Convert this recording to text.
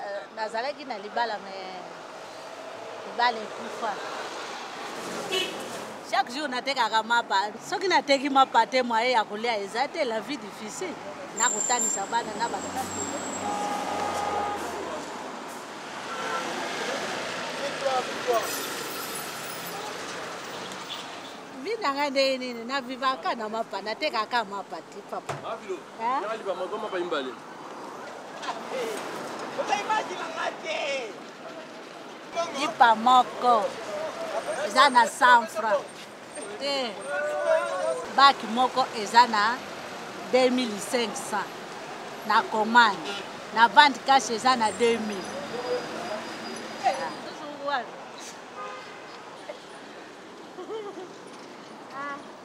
Euh, nazalaki na libala me libala ekufa chaque jour natekaka mapa soki nateki mapa te moye ya kolia eza te la vie difficile nakotangisa bana na bato vi na ngai ndenge nini navivaka na mapa natekaka mapa te papa lipa moko eza na 100 franc te baki moko eza na 2500 na commande na vente cash eza na 2000 ah.